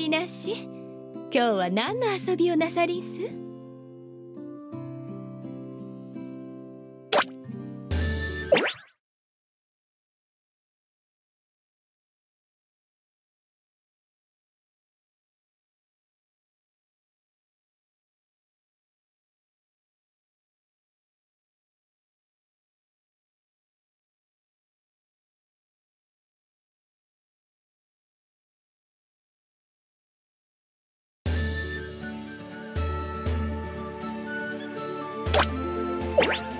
りなし。今日は何の遊びをなさりんす？you